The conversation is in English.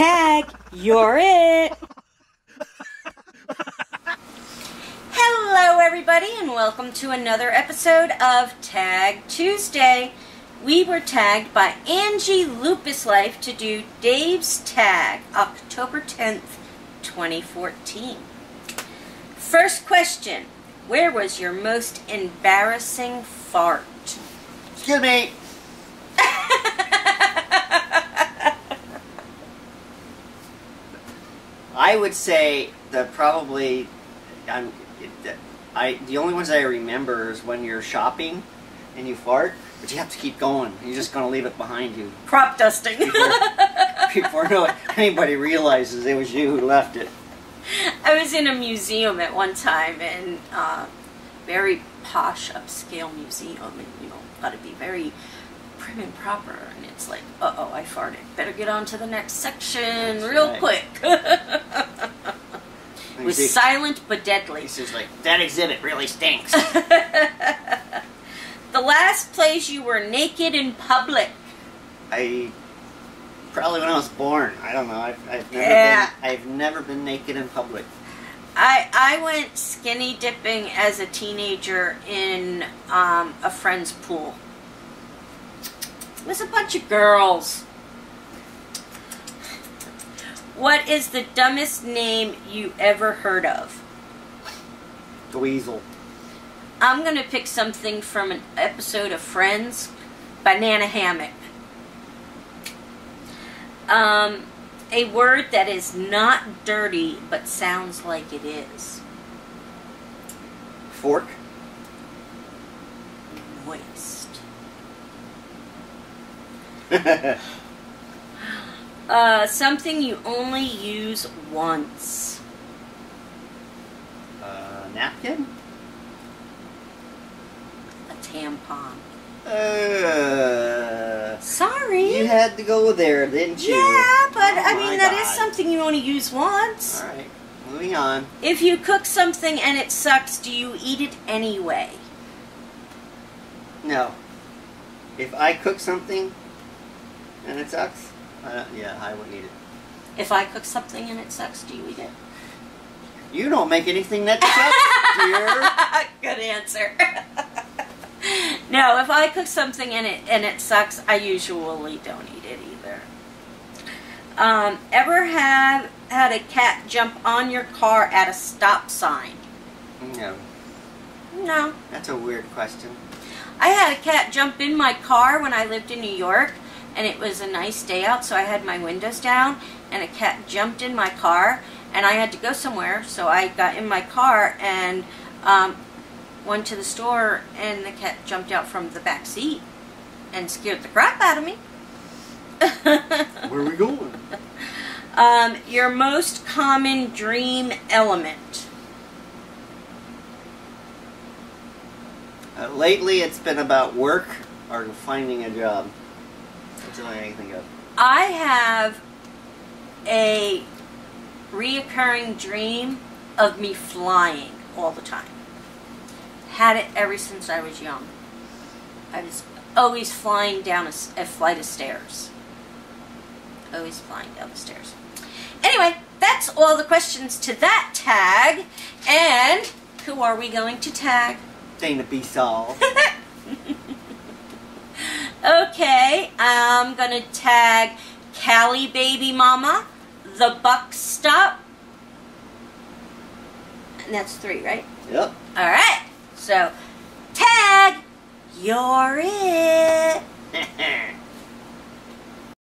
Tag, you're it. Hello, everybody, and welcome to another episode of Tag Tuesday. We were tagged by Angie Lupus Life to do Dave's Tag, October 10th, 2014. First question Where was your most embarrassing fart? Excuse me. I would say that probably I'm, I the only ones I remember is when you're shopping and you fart, but you have to keep going. You're just gonna leave it behind you Crop dusting. before, before no, anybody realizes it was you who left it. I was in a museum at one time, and uh, very posh, upscale museum, and you know, got to be very prim and proper. And it's like, uh oh, I farted. Better get on to the next section That's real right. quick. And was silent but deadly. He's just like that exhibit really stinks. The last place you were naked in public. I probably when I was born. I don't know. I've, I've never Yeah. been. I've never been naked in public. I I went skinny dipping as a teenager in um, a friend's pool. It was a bunch of girls. What is the dumbest name you ever heard of? The weasel. I'm gonna pick something from an episode of Friends, Banana Hammock. Um, a word that is not dirty but sounds like it is. Fork. Moist. Uh, something you only use once. uh, napkin. A tampon. Uh, Sorry. you had to go there, didn't you? yeah, but Oh I mean that is God. something you only use once. All right, moving on. If you cook something and it sucks, do you eat it anyway? No. If I cook something and it sucks, uh, yeah, I wouldn't eat it. If I cook something and it sucks, do you eat it? You don't make anything that sucks, dear. Good answer. no, if I cook something and it and it sucks, I usually don't eat it either. Um, ever have had a cat jump on your car at a stop sign? No, No. that's a weird question. I had a cat jump in my car when I lived in New York, and it was a nice day out, so I had my windows down, and a cat jumped in my car, and I had to go somewhere, so I got in my car and um, went to the store, and the cat jumped out from the back seat and scared the crap out of me. Where are we going? um, your most common dream element. Uh, lately, it's been about work or finding a job. That's the only thing I of. I have a reoccurring dream of me flying all the time. Had it ever since I was young. I was always flying down a flight of stairs. Always flying down the stairs. Anyway, that's all the questions to that tag. And who are we going to tag? Dana B. Saul. Okay, I'm gonna tag Callie Baby Mama, the Buck Stop. And that's three, right? yep. Alright, so tag, you're it.